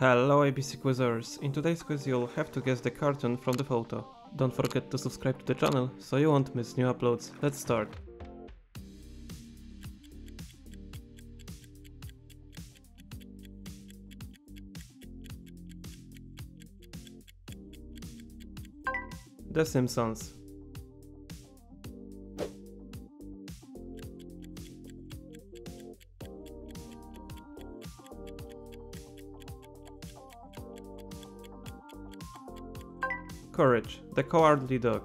Hello ABC Quizzers! In today's quiz you'll have to guess the cartoon from the photo. Don't forget to subscribe to the channel so you won't miss new uploads. Let's start! The Simpsons Courage, the cowardly dog.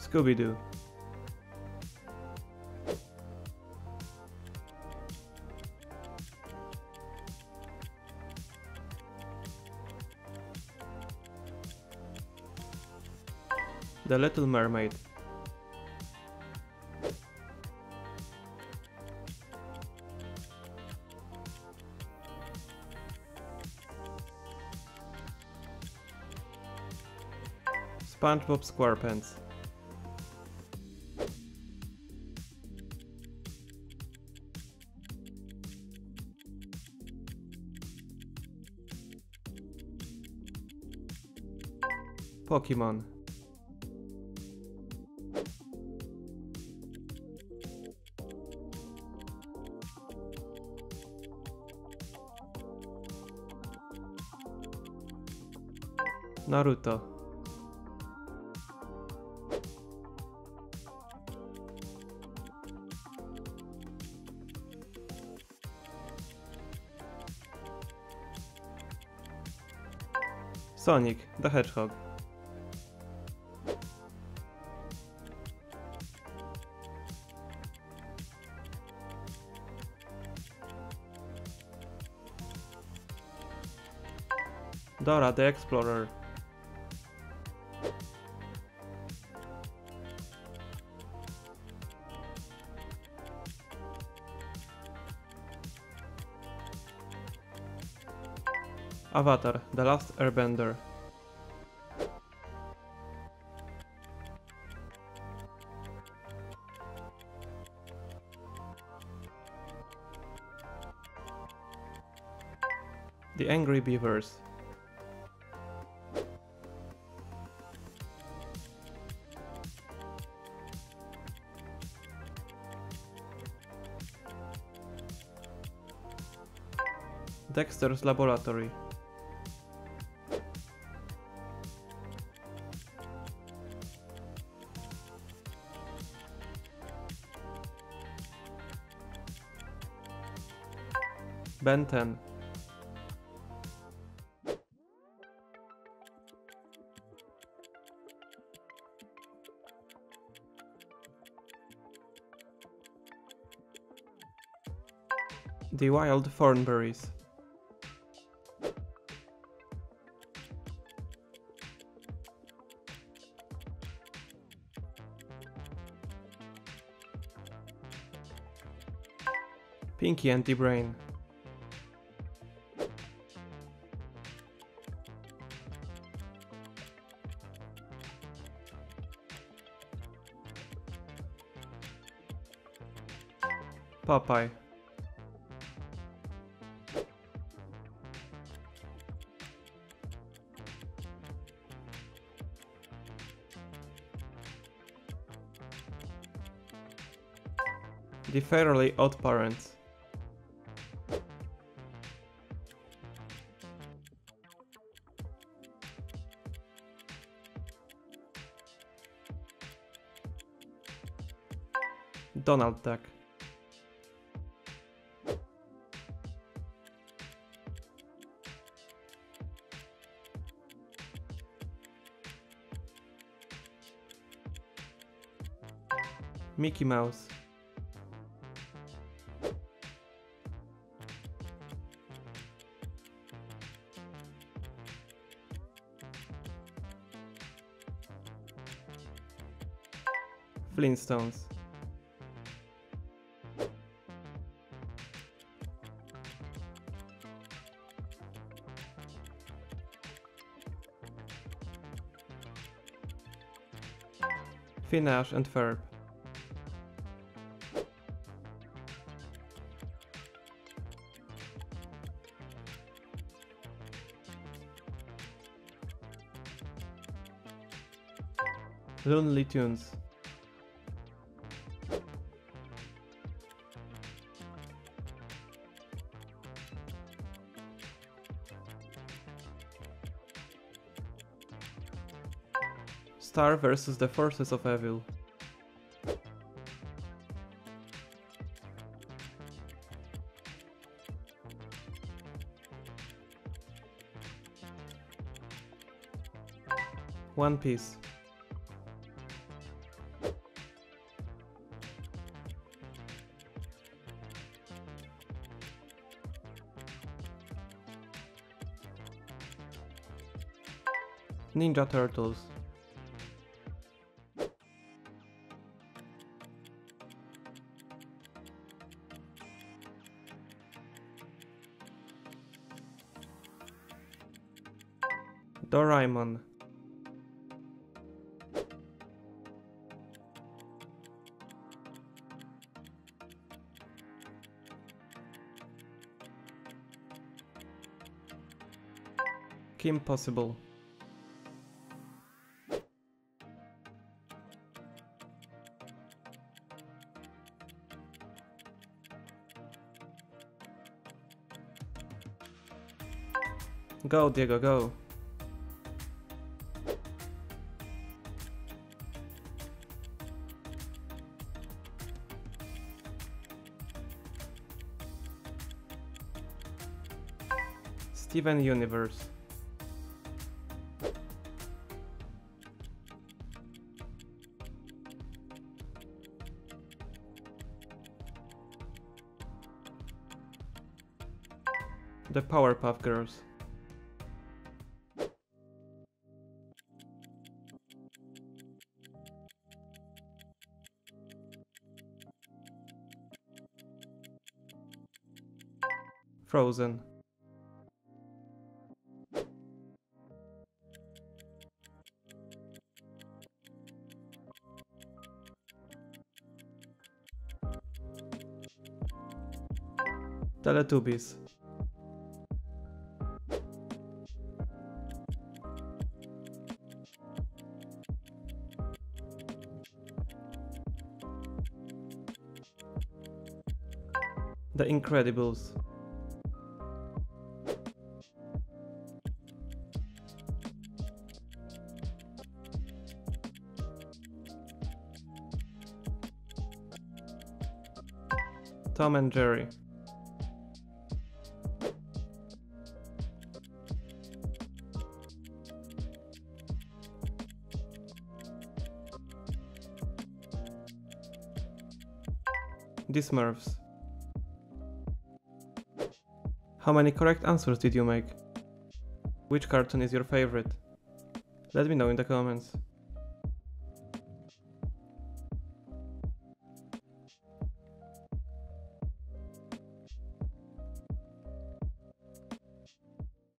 Scooby-Doo. The Little Mermaid. SpongeBob SquarePants. Pokemon. Naruto. Sonic the Hedgehog. Dora the Explorer. Avatar The Last Airbender. The Angry Beavers. Dexter's Laboratory. Ben 10. The Wild Thornberrys. Pinky and Popeye. The Fairly Odd Parents. Donald Duck. Mickey Mouse. Flintstones. Phineas and Ferb. Looney Tunes. Star versus the forces of evil. One Piece. Ninja Turtles. Doraemon. Kim Possible. Go, Diego, go. Steven Universe. The Powerpuff Girls. Frozen. Teletubbies. The Incredibles. Tom and Jerry. The Smurfs. How many correct answers did you make? Which cartoon is your favorite? Let me know in the comments.